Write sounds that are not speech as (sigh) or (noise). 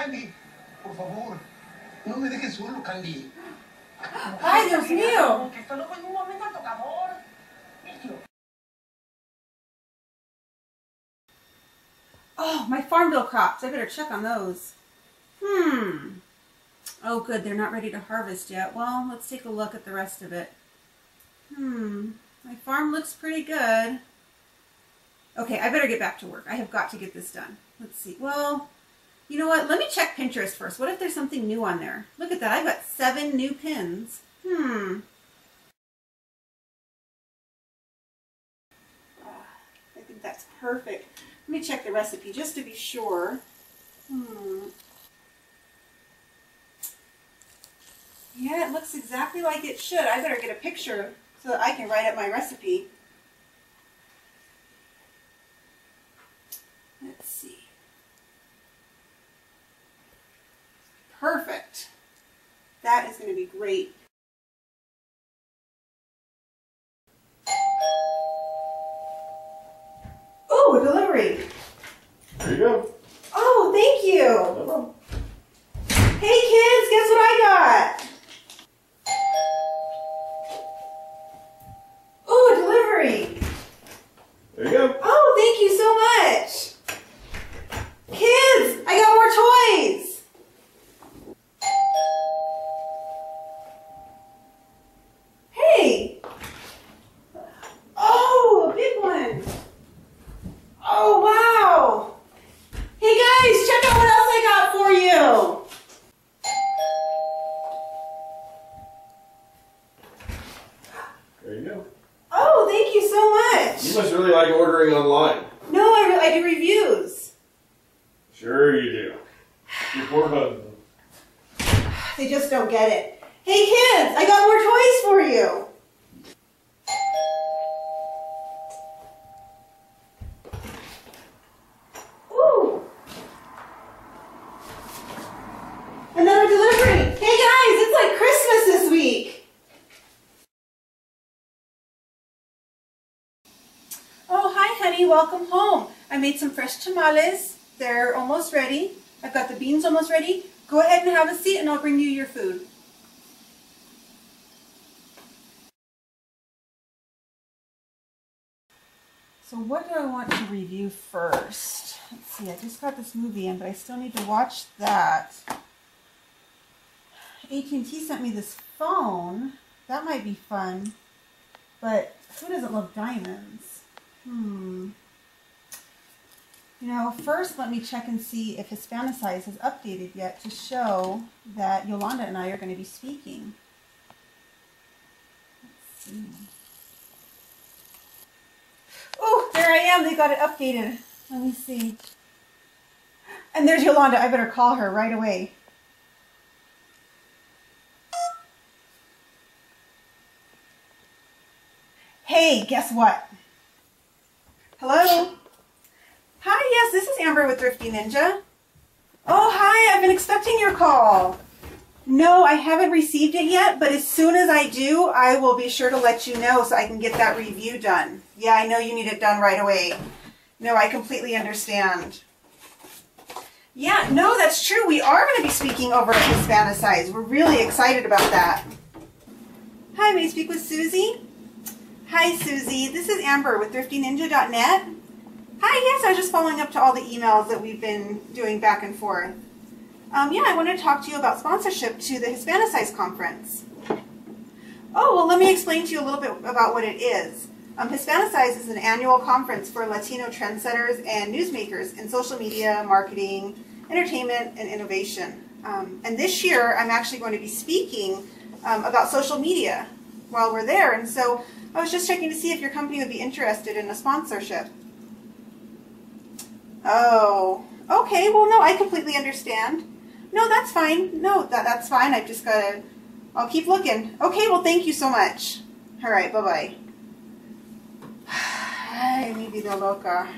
Candy, por favor, no me dejes solo, Candy. ¡Ay, Dios mío! Que esto lo en un momento al tocador. Oh, my FarmVille crops. I better check on those. Hmm. Oh, good. They're not ready to harvest yet. Well, let's take a look at the rest of it. Hmm. My farm looks pretty good. Okay, I better get back to work. I have got to get this done. Let's see. Well, you know what? Let me check Pinterest first. What if there's something new on there? Look at that. I've got seven new pins. Hmm. Ah, I think that's perfect. Let me check the recipe just to be sure. Hmm. Yeah, it looks exactly like it should. I better get a picture so that I can write up my recipe. Let's see. Perfect. That is going to be great. Oh, delivery. There you go. Oh, thank you. No problem. Hey kids, guess what I got? Oh, a delivery. There you go. Oh, thank you so much. Kids, I got more toys. Hey. Oh, a big one. Oh, wow. Hey guys, check out what else I got for you. There you go. Oh, thank you so much. You must really like ordering online. No, I, re- I do reviews. Sure you do. Your poor husband. They just don't get it. Hey kids, I got more toys for you. Ooh. Another delivery. Hey guys, it's like Christmas this week. Welcome home. I made some fresh tamales. They're almost ready. I've got the beans almost ready. Go ahead and have a seat and I'll bring you your food. So what do I want to review first? Let's see, I just got this movie in, but I still need to watch that. AT&T sent me this phone. That might be fun. But who doesn't love diamonds? Hmm. You know, first let me check and see if Hispanicize has updated yet to show that Yolanda and I are going to be speaking. Let's see. Oh, there I am. They got it updated. Let me see. And there's Yolanda. I better call her right away. Hey, guess what? Hello? Hi, yes, this is Amber with Thrifty Ninja. Oh, hi, I've been expecting your call. No, I haven't received it yet, but as soon as I do, I will be sure to let you know so I can get that review done. Yeah, I know you need it done right away. No, I completely understand. Yeah, no, that's true. We are going to be speaking over at Hispanicize. We're really excited about that. Hi, may I speak with Susie? Hi, Susie. This is Amber with thriftyninja.net. Hi, yes, I was just following up to all the emails that we've been doing back and forth. Um, yeah, I wanted to talk to you about sponsorship to the Hispanicize conference. Oh, well, let me explain to you a little bit about what it is. Um, Hispanicize is an annual conference for Latino trendsetters and newsmakers in social media, marketing, entertainment, and innovation. Um, and this year, I'm actually going to be speaking um, about social media while we're there. And so I was just checking to see if your company would be interested in a sponsorship. Oh, okay. Well, no, I completely understand. No, that's fine. No, that, that's fine. I've just got to, I'll keep looking. Okay, well, thank you so much. All right, bye-bye. (sighs) Ay, mi vida loca.